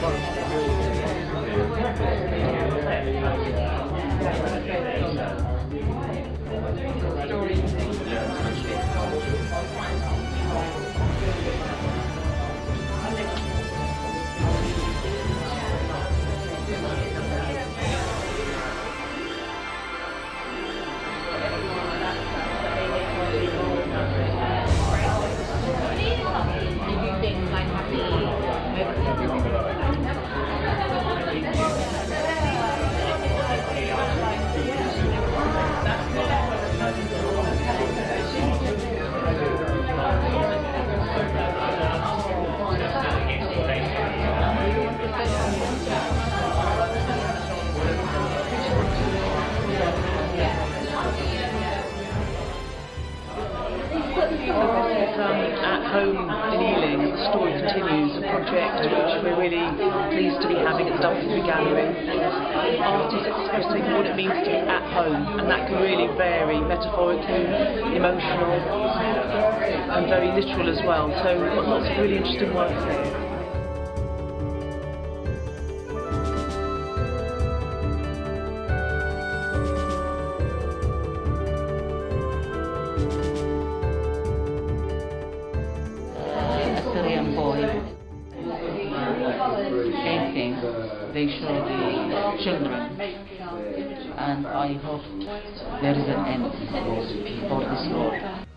Bueno. Continues, a project which we're really pleased to be having at the W3 Gallery. Art is expressing what it means to be at home, and that can really vary metaphorically, emotional, and very literal as well. So lots of really interesting work there. Painting. They show the children, and I hope there is an end for this war.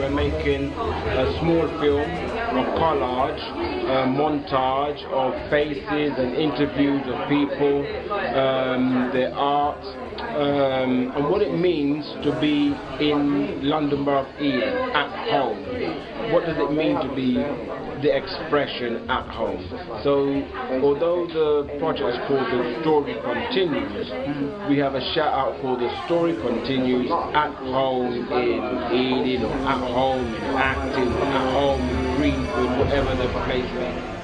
We're making a small film, a collage, a montage of faces and interviews of people, um, their art, um, and what it means to be in London Borough Ealing, at home. What does it mean to be the expression at home? So, although the project is called The Story Continues, we have a shout out for The Story Continues at home in Ealing, or at home in Acton, at home in Greenford, whatever the place may be.